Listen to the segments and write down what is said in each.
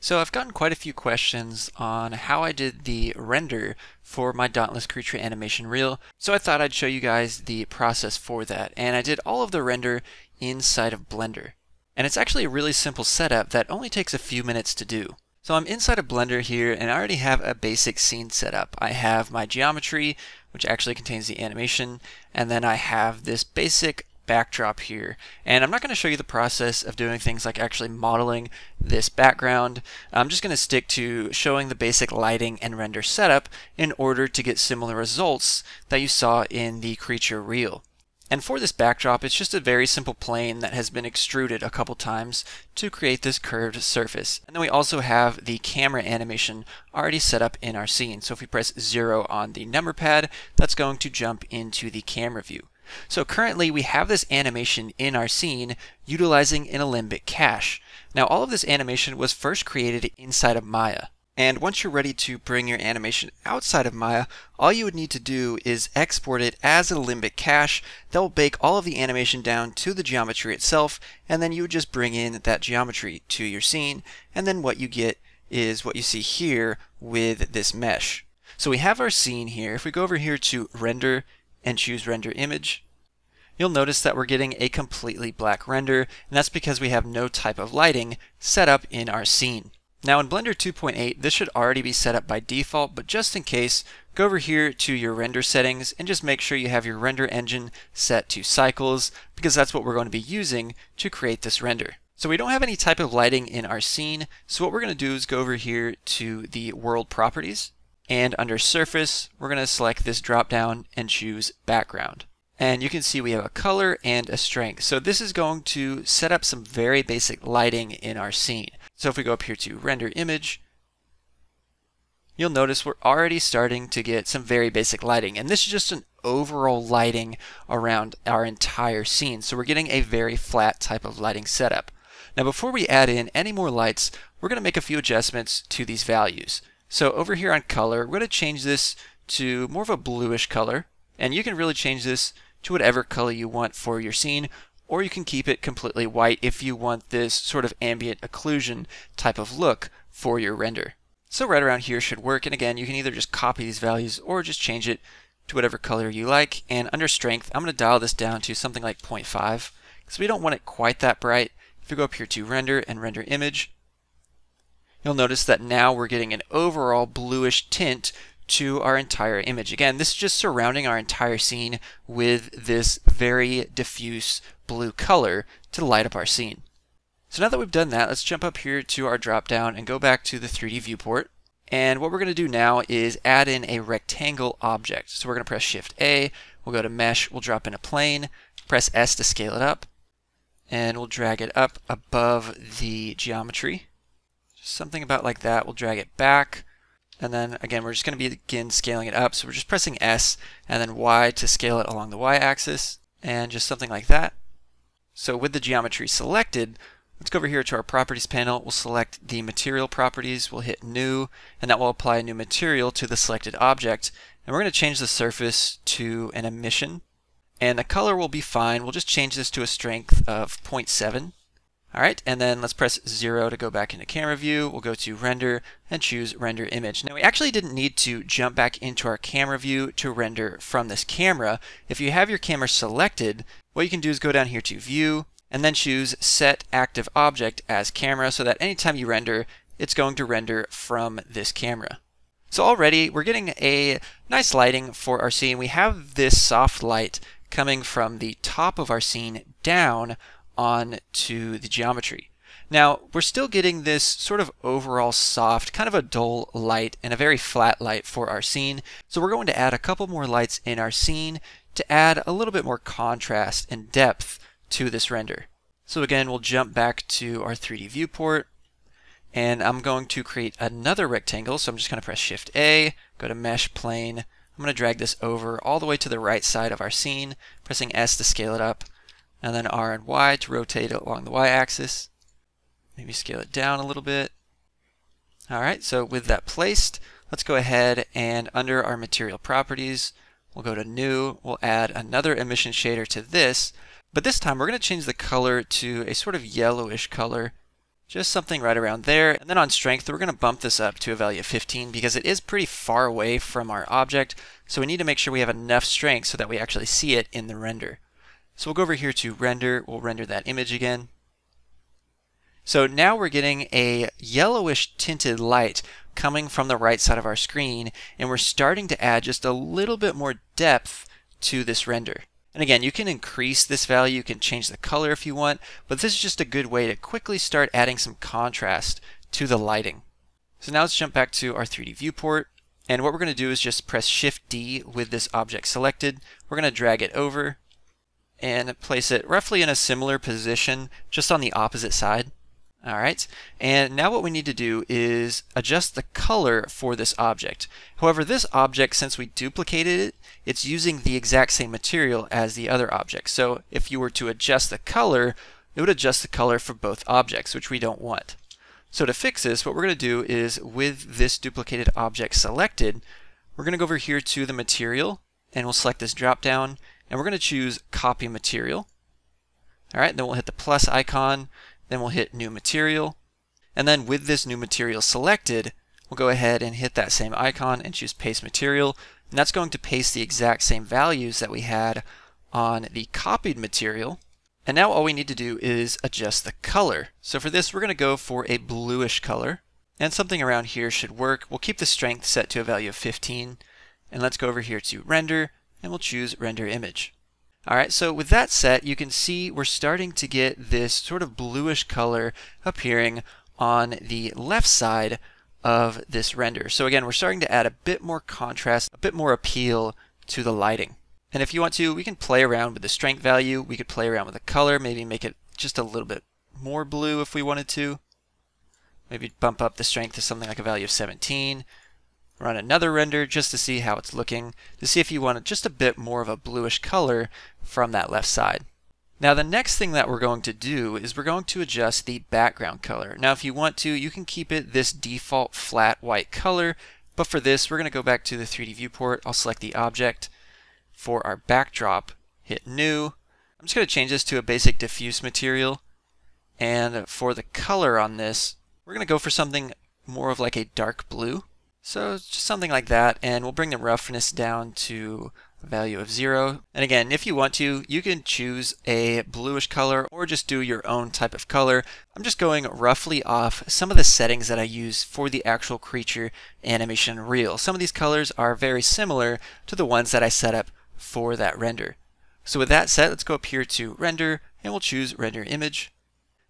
So I've gotten quite a few questions on how I did the render for my Dauntless Creature animation reel, so I thought I'd show you guys the process for that. And I did all of the render inside of Blender. And it's actually a really simple setup that only takes a few minutes to do. So I'm inside of Blender here and I already have a basic scene set up. I have my geometry, which actually contains the animation, and then I have this basic backdrop here. And I'm not going to show you the process of doing things like actually modeling this background. I'm just going to stick to showing the basic lighting and render setup in order to get similar results that you saw in the creature reel. And for this backdrop, it's just a very simple plane that has been extruded a couple times to create this curved surface. And then we also have the camera animation already set up in our scene. So if we press zero on the number pad, that's going to jump into the camera view. So currently we have this animation in our scene utilizing an Alembic cache. Now all of this animation was first created inside of Maya. And once you're ready to bring your animation outside of Maya, all you would need to do is export it as an Alembic cache that will bake all of the animation down to the geometry itself, and then you would just bring in that geometry to your scene, and then what you get is what you see here with this mesh. So we have our scene here. If we go over here to render and choose render image, you'll notice that we're getting a completely black render, and that's because we have no type of lighting set up in our scene. Now in Blender 2.8, this should already be set up by default, but just in case, go over here to your render settings and just make sure you have your render engine set to cycles, because that's what we're going to be using to create this render. So we don't have any type of lighting in our scene, so what we're going to do is go over here to the world properties, and under surface, we're going to select this drop down and choose background. And you can see we have a color and a strength. So this is going to set up some very basic lighting in our scene. So if we go up here to render image, you'll notice we're already starting to get some very basic lighting. And this is just an overall lighting around our entire scene. So we're getting a very flat type of lighting setup. Now before we add in any more lights, we're going to make a few adjustments to these values. So over here on color, we're going to change this to more of a bluish color. And you can really change this to whatever color you want for your scene, or you can keep it completely white if you want this sort of ambient occlusion type of look for your render. So right around here should work, and again, you can either just copy these values or just change it to whatever color you like. And under strength, I'm going to dial this down to something like 0.5, because we don't want it quite that bright. If we go up here to render and render image, you'll notice that now we're getting an overall bluish tint to our entire image. Again, this is just surrounding our entire scene with this very diffuse blue color to light up our scene. So now that we've done that, let's jump up here to our drop down and go back to the 3D viewport. And what we're going to do now is add in a rectangle object. So we're going to press Shift A, we'll go to Mesh, we'll drop in a plane, press S to scale it up, and we'll drag it up above the geometry. something about like that. We'll drag it back, and then again, we're just going to begin scaling it up. So we're just pressing S and then Y to scale it along the Y axis, and just something like that. So with the geometry selected, let's go over here to our properties panel. We'll select the material properties. We'll hit new, and that will apply a new material to the selected object. And we're going to change the surface to an emission. And the color will be fine. We'll just change this to a strength of 0.7. All right, and then let's press zero to go back into camera view. We'll go to render and choose render image. Now we actually didn't need to jump back into our camera view to render from this camera. If you have your camera selected, what you can do is go down here to view and then choose set active object as camera so that anytime you render, it's going to render from this camera. So already we're getting a nice lighting for our scene. We have this soft light coming from the top of our scene down on to the geometry. Now, we're still getting this sort of overall soft, kind of a dull light and a very flat light for our scene. So we're going to add a couple more lights in our scene to add a little bit more contrast and depth to this render. So again, we'll jump back to our 3D viewport and I'm going to create another rectangle. So I'm just going to press Shift A, go to Mesh Plane. I'm going to drag this over all the way to the right side of our scene, pressing S to scale it up and then R and Y to rotate it along the Y axis. Maybe scale it down a little bit. Alright, so with that placed, let's go ahead and under our material properties, we'll go to new, we'll add another emission shader to this, but this time we're going to change the color to a sort of yellowish color, just something right around there. And then on strength, we're going to bump this up to a value of 15 because it is pretty far away from our object. So we need to make sure we have enough strength so that we actually see it in the render. So we'll go over here to render. We'll render that image again. So now we're getting a yellowish tinted light coming from the right side of our screen, and we're starting to add just a little bit more depth to this render. And again, you can increase this value, you can change the color if you want, but this is just a good way to quickly start adding some contrast to the lighting. So now let's jump back to our 3D viewport. And what we're going to do is just press Shift D with this object selected. We're going to drag it over and place it roughly in a similar position, just on the opposite side. All right, and now what we need to do is adjust the color for this object. However, this object, since we duplicated it, it's using the exact same material as the other object. So if you were to adjust the color, it would adjust the color for both objects, which we don't want. So to fix this, what we're going to do is with this duplicated object selected, we're going to go over here to the material, and we'll select this drop down, and we're going to choose copy material. All right, then we'll hit the plus icon, then we'll hit new material. And then with this new material selected, we'll go ahead and hit that same icon and choose paste material. And that's going to paste the exact same values that we had on the copied material. And now all we need to do is adjust the color. So for this, we're going to go for a bluish color. And something around here should work. We'll keep the strength set to a value of 15. And let's go over here to render, and we'll choose render image. All right, so with that set, you can see we're starting to get this sort of bluish color appearing on the left side of this render. So again, we're starting to add a bit more contrast, a bit more appeal to the lighting. And if you want to, we can play around with the strength value. We could play around with the color, maybe make it just a little bit more blue if we wanted to. Maybe bump up the strength to something like a value of 17 run another render just to see how it's looking, to see if you want just a bit more of a bluish color from that left side. Now the next thing that we're going to do is we're going to adjust the background color. Now if you want to, you can keep it this default flat white color, but for this we're going to go back to the 3D viewport. I'll select the object. For our backdrop, hit new. I'm just going to change this to a basic diffuse material. And for the color on this, we're going to go for something more of like a dark blue. So just something like that, and we'll bring the roughness down to a value of zero. And again, if you want to, you can choose a bluish color or just do your own type of color. I'm just going roughly off some of the settings that I use for the actual creature animation reel. Some of these colors are very similar to the ones that I set up for that render. So with that set, let's go up here to render and we'll choose render image.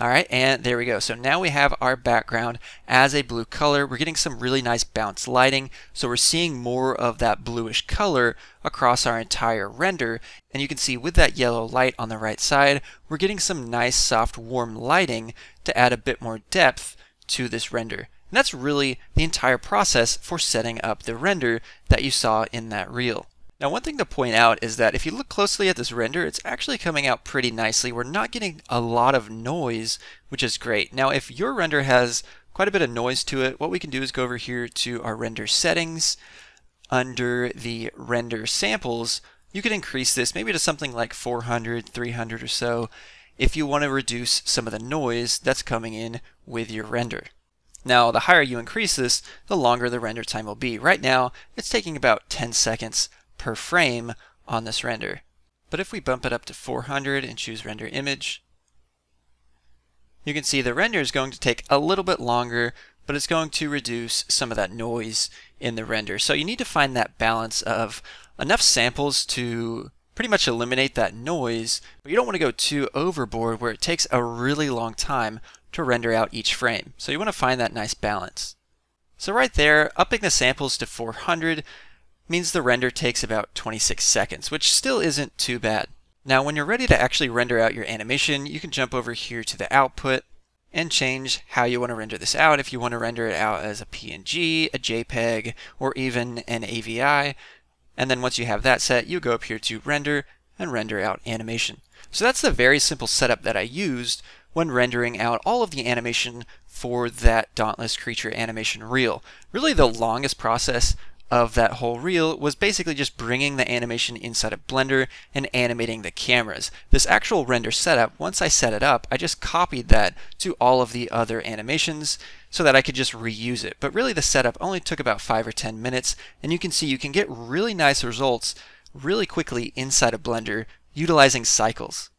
All right, and there we go. So now we have our background as a blue color. We're getting some really nice bounce lighting. So we're seeing more of that bluish color across our entire render. And you can see with that yellow light on the right side, we're getting some nice soft warm lighting to add a bit more depth to this render. And that's really the entire process for setting up the render that you saw in that reel. Now one thing to point out is that if you look closely at this render, it's actually coming out pretty nicely. We're not getting a lot of noise, which is great. Now if your render has quite a bit of noise to it, what we can do is go over here to our render settings. Under the render samples, you can increase this maybe to something like 400, 300 or so if you want to reduce some of the noise that's coming in with your render. Now, the higher you increase this, the longer the render time will be. Right now, it's taking about 10 seconds per frame on this render. But if we bump it up to 400 and choose render image, you can see the render is going to take a little bit longer, but it's going to reduce some of that noise in the render. So you need to find that balance of enough samples to pretty much eliminate that noise, but you don't want to go too overboard where it takes a really long time to render out each frame. So you want to find that nice balance. So right there, upping the samples to 400 means the render takes about 26 seconds, which still isn't too bad. Now when you're ready to actually render out your animation, you can jump over here to the output and change how you want to render this out. If you want to render it out as a PNG, a JPEG, or even an AVI. And then once you have that set, you go up here to render and render out animation. So that's the very simple setup that I used when rendering out all of the animation for that Dauntless Creature animation reel. Really the longest process of that whole reel was basically just bringing the animation inside of Blender and animating the cameras. This actual render setup, once I set it up, I just copied that to all of the other animations so that I could just reuse it. But really the setup only took about 5 or 10 minutes and you can see you can get really nice results really quickly inside of Blender utilizing cycles.